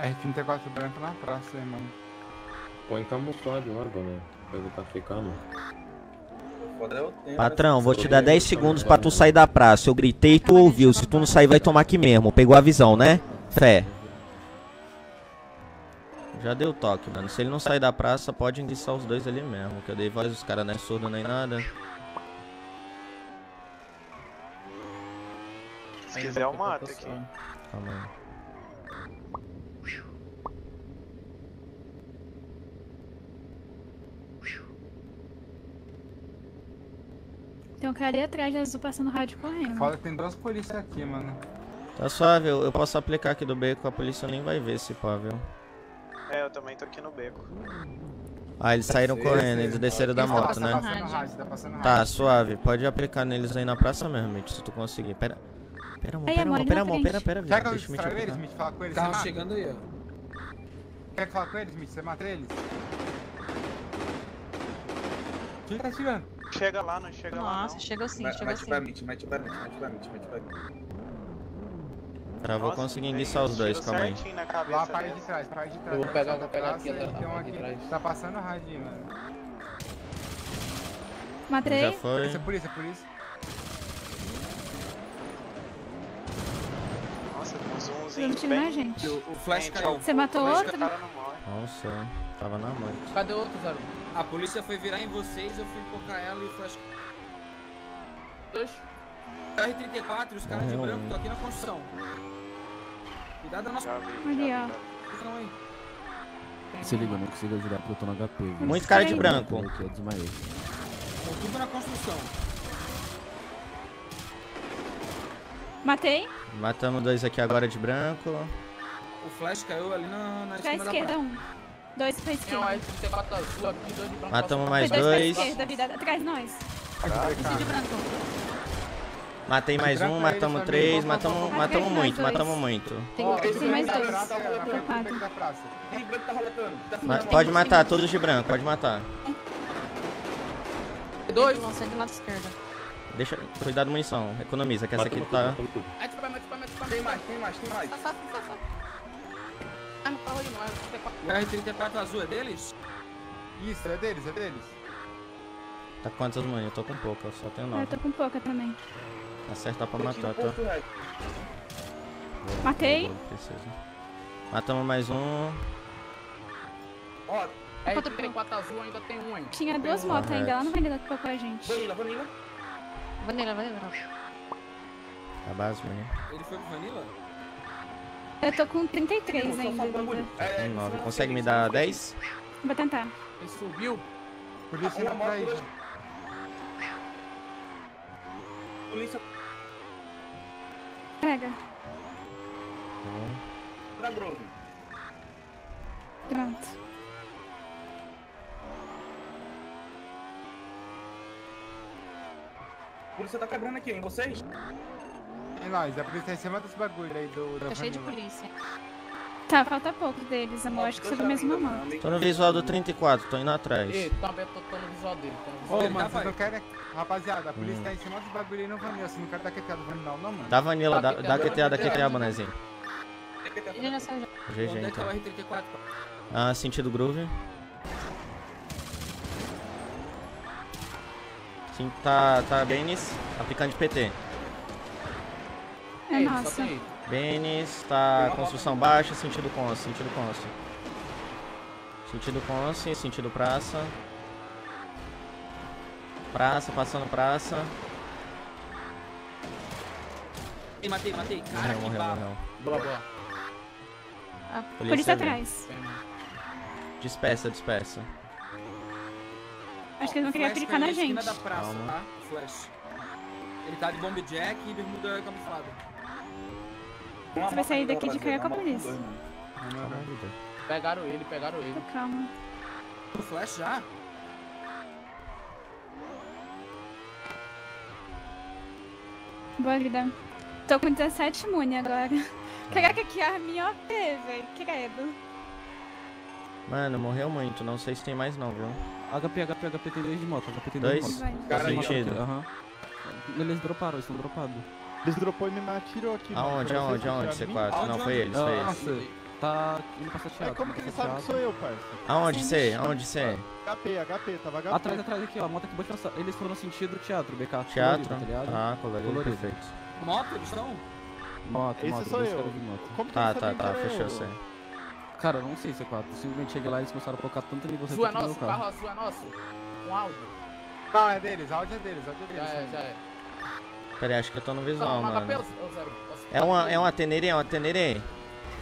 R34 branco na praça aí, mano. Põe camuflagem lá, boné. Pra ele tá ficando. Patrão, vou te dar 10 segundos pra tu sair da praça. Eu gritei e tu ouviu. Se tu não sair, vai tomar aqui mesmo. Pegou a visão, né? Fé. Já deu toque, mano. Se ele não sair da praça, pode enguiçar os dois ali mesmo. Que eu dei voz, os caras não é surdo nem nada. Se quiser, eu mato aqui. Calma aí. Tem um cara ali atrás de azul passando rádio correndo. Foda que tem duas polícias aqui, mano. Tá suave, eu, eu posso aplicar aqui do beco, a polícia nem vai ver esse pá, viu? É, eu também tô aqui no beco. Ah, eles saíram correndo, eles desceram da moto, tá né? tá Tá, suave. Pode aplicar neles aí na praça mesmo, Mitch, se tu conseguir. Pera. Pera, amor, pera, amor, pera, amor, frente. pera, pera, Quer viado. que eu Deixa o Mitch distraia eles, aplicar. Mitch? Falar com eles? Mata? chegando aí, ó. Quer falar com eles, Mitch? Você mata eles? Quem tá tirando? Chega lá, não chega lá Nossa, não. chegou sim, chegou Mete sim. pra mim, mete pra mim, mete pra mim, mete pra mim. Tá, vou Nossa, conseguir enguiçar os dois, calma aí. Lá a parte de trás, parte de trás. Eu vou pegar- vou pegar aqui, um aqui. Tá passando rádio aí, mano. Matei. Já foi. Polícia, polícia, polícia. Nossa, tem um zoomzinho Dando tiro na bem... gente. O, o flash caiu. Você matou outro? o não. Nossa, tava na mão. Cadê o outro, Zero? A polícia foi virar em vocês, eu fui focar ela e o flash. Dois. R34, os caras de branco, tô aqui na construção. Cuidado da nossa. Ali, ó. aí. Se liga, eu não consigo ajudar porque eu tô no HP. viu? Muito cara de branco. Aqui, eu desmaiei. Tô tudo na construção. Matei. Matamos dois aqui agora de branco. O flash caiu ali na, na esquerda, praça. um. Dois pra esquerda. R34 azul aqui, dois de branco. Matamos mais dois pra dois. esquerda, vida. Atrás nós. Esse de branco. Matei mais um, matamos três, matamos, matamos muito, matamos muito. Tem, mais dois. tá. Tá Ma- Pode matar, todos de branco, pode matar. Dois. Lançou do lado esquerdo. Deixa, cuidado munição, economiza, que essa aqui tá... Tem mais, tem mais, tem mais. Ah, não tá aí, não é. O R34 azul é deles? Isso, é deles, é deles. Tá quantas mães? Eu tô com pouca, eu só tenho Eu nove. tô com pouca também. Acertar pra Tiro matar, tá? Real. Matei. Precisa. Matamos mais um. Ó, R34 azul ainda tem um ainda. Tinha duas motos ainda. Ela não vai lidar com a gente. Vanilla, Vanilla. Vanilla, vanilla. A base, mano. Ele foi pro Vanilla? Eu tô com 33 Só ainda. um. É, Tem é, nove. só- Consegue me dar 10? Vou tentar. Ele subiu. Moto, pra aí. dois. Polícia Pega. pra Grove. Pronto. Polícia tá quebrando aqui, hein? Vocês? E nós, a polícia tá em cima desse bagulho aí do... Tá cheio de polícia. Tá, falta pouco deles, amor. Acho que sou do mesmo moto. Tô no visual do 34, tô indo atrás. Ei, também tô, tô no visual dele. Visual Ô, mano, Tá, vocês não querem... Rapaziada, a polícia tá em cima dos bagulho aí no Vanilla. Você não quer dar quieteado no Vanilla, não, mano? Dá vanilla, dá, dá QTA, dá QTA, já. GG é é então. o R34? Ah, sentido groove. Sim, tá, tá Benis, aplicando de PT. É Ei, só nossa. tem ele. Benis, tá construção baixa, sentido Conce, sentido Conce. Sentido Conce, sentido praça. Praça, passando praça. Ei, matei, matei. Cara, Morreu, que morreu, morreu. Boa, boa. Polícia vem. atrás. Dispersa, dispersa. Acho que eles vão querer aplicar na gente. da praça, Calma. tá? Flash. Ele tá de bomb jack e bermuda camuflada. Você vai sair daqui de cair com a polícia. Calma, vida. Pegaram ele, pegaram ele. Calma. O flash já? Boa vida. Tô com 17 muni agora. Caraca, que arminha OP, velho. Credo. Mano, morreu muito, não sei se tem mais não, viu? HP, HP, HP tem dois de moto, HP tem dois, Dois? de Vai. moto. Cara, Sim, sentido. Aham. Eles droparam, eles estão dropados. Eles dropou e me atirou aqui. mano. Aonde, Foi aonde, aonde, que C4? Não, foi eles, foi eles. Nossa, Tá indo pra Santiago. É como que indo ele sabe que sou eu, parça? Aonde você? Aonde você? HP, HP, tava HP. Atrás, atrás aqui, ó. A moto acabou de passar. Eles foram no sentido teatro, BK. Teatro? Colorido, tá ligado? Ah, colorido, Colorido. perfeito. Moto, eles estão? Moto, Esse moto, sou dois eu. caras de moto. Como que Tá, ele tá, tá, era fechou você. Cara, eu não sei se é 4. Simplesmente cheguei lá e eles começaram a colocar tanto você Azul é nosso, meu carro azul é nosso. Um áudio. Não, é deles, áudio é deles, áudio é Já deles. é, já é. Pera aí, acho que eu tô no visual, mano. É uma, é uma Tenerê, é uma Tenerê.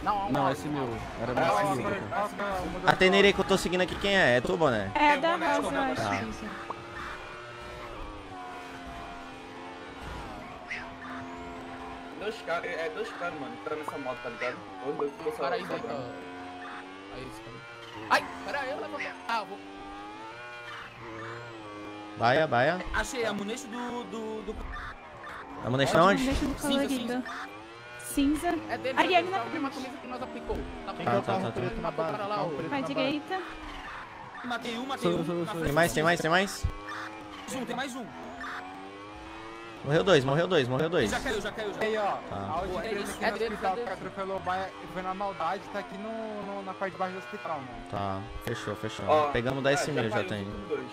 Não, é Não, esse meu. Era É, meu A Tenerê que eu tô seguindo aqui, quem é? É tu, Boné? É da Rosa, eu Tá. acho. Sim. Dois caras, é dois caras, mano, tá nessa moto, tá ligado? Dois, dois, dois, Cara, aí ó. Aí, esse cara. Ai, pera aí, eu levo. Ah, vou. Baia, baia. Achei a munição do. do. do... A munição onde? Deixa no Cinza, colorido. Cinza. É dele, Aí, é ele dele, na foi a mesma camisa que nós aplicou. Tá é o tá, carro tá, tá. preto na cara lá, direita. Matei um, matei um. Tem mais, tem mais, tem mais? Mais um, tem mais um. Morreu dois, morreu dois, morreu dois. Já caiu, já caiu, já. Aí, ó, Tá. áudio Pô, é isso, aqui é no dele, hospital, é que atropelou o baia e foi na maldade, tá aqui no, no- na parte de baixo do hospital, mano. Tá, fechou, fechou. Ó, Pegamos ah, 10 mil, já caiu tem. dois.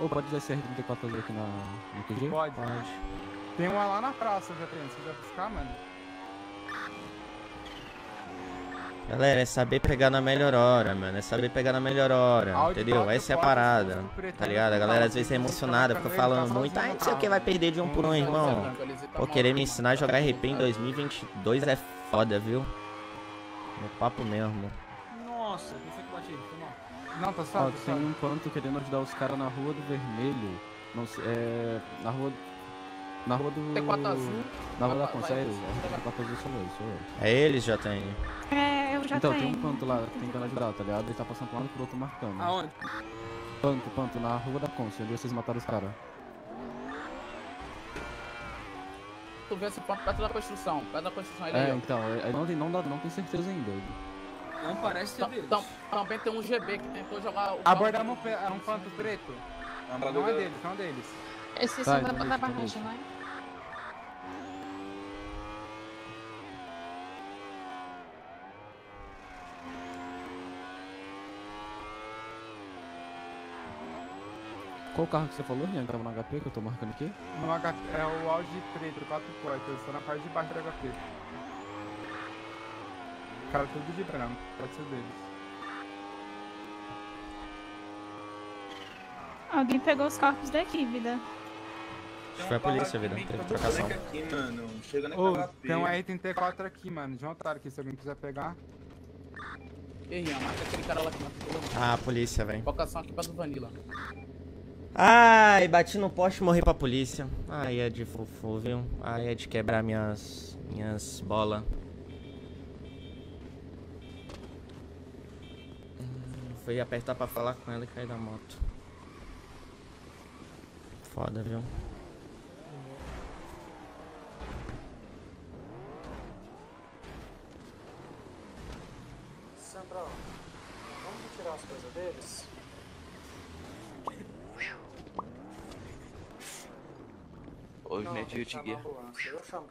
Ô, pode usar esse R34 fazer aqui na, no QG? Pode. Pode. Tem uma lá na praça, já tem. Se quiser buscar, mano. Galera, é saber pegar na melhor hora, mano. É saber pegar na melhor hora, entendeu? Essa é a parada. Tá ligado? A galera às vezes é emocionada, fica falando muito. Ah, não sei o que, vai perder de um por um, irmão. Pô, querer me ensinar a jogar RP em 2022 é foda, viu? No papo mesmo. Nossa, não foi que bati, foi mal. Não, tá Ó, salvo, tem um canto querendo ajudar os caras na rua do vermelho. Não sei, é. Na rua. Na rua do. T4 azul. Na rua da Conselho. vai- T4 azul sou eu, sou eu. É eles, já tem. É, eu já Então, tem tenho. um canto lá tentando ajudar, tá ligado? Ele tá passando pro lado e pro outro marcando. Aonde? Panto, panto, na rua da Conselho, onde vocês mataram os caras. Tu vê esse ponto perto da construção. Perto da construção ele É, então, não tem, não, dá, não tem certeza ainda. Não parece ser Tá, deles. então, Tam- Também tem um GB que tentou jogar o. Abordamos um, pe- um panto preto. Não, é deles, não é deles. Esse Tá, na deixa, então barragem, não é? Qual carro que você falou, Rian, que tava no HP que eu tô marcando aqui? No HP, é o Audi preto, 4 portas. Eu estou na parte de baixo do HP. Cara, tudo de branco. Pode ser deles. Alguém pegou os corpos daqui, vida. Acho que foi a polícia, vida. Teve trocação. Aqui, mano. Chega Ô, tem um R34 aqui, mano. De um otário aqui, se alguém quiser pegar. Ei, mata aquele cara lá que matou todo mundo. Ah, a polícia, velho. Invocação aqui pra do Vanilla. Ai, bati no poste e morri pra polícia. Ai, é de fofo, viu? Ai, é de quebrar minhas. minhas bolas. Fui apertar pra falar com ela e cair da moto. Foda, viu? Central, vamos tirar as coisas deles? Hoje não é dia de guerra.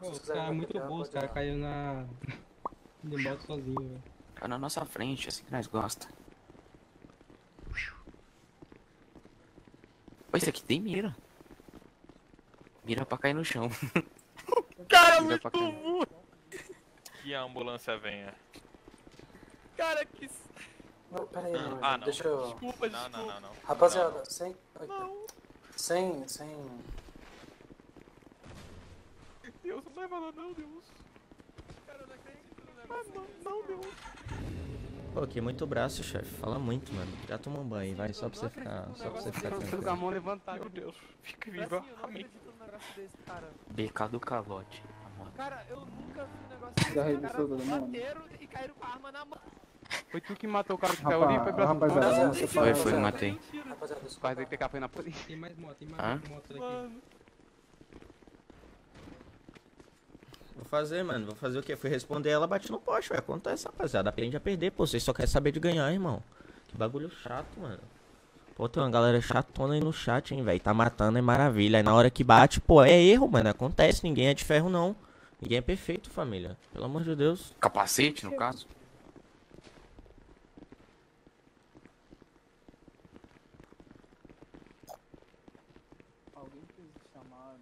Os caras muito bons, os caras caiu na. de moto sozinho, velho. Tá na nossa frente, assim que nós gosta. Pô, esse aqui tem mira. Mira pra cair no chão. Cara, Mira cair. bom. Que a ambulância venha. Cara, que. Não, peraí, Ah, mano, ah, não. deixa eu... Desculpa, não, não, não, não. Rapaziada, sem... Sem, sem... Deus, não leva lá, não, Deus. Cara, eu não acredito no negócio. não, não, Deus. Pô, que muito braço, chefe. Fala muito, mano. Já toma um banho, vai. Só pra você ficar. Só pra você ficar tranquilo. mão levantada. Meu Deus, fica viva. Amém. BK do calote. Cara, eu nunca vi um negócio desse. Mundo? bateram e caíram com a arma na mão. Foi tu que matou o cara que caiu ali e foi pra rapaziada, você Foi, foi, matei. Rapaziada, isso Quase PK foi na polícia. Tem mais moto, tem mais moto aqui. Mano. Vou fazer, mano. Vou fazer o quê? Fui responder ela, bati no poste, ué. Acontece, rapaziada. Aprende a perder, pô. Vocês só querem saber de ganhar, irmão. Que bagulho chato, mano. Pô, tem uma galera chatona aí no chat, hein, velho. Tá matando é maravilha. Aí na hora que bate, pô, é erro, mano. Acontece. Ninguém é de ferro, não. Ninguém é perfeito, família. Pelo amor de Deus. Capacete, no caso. Alguém fez chamada.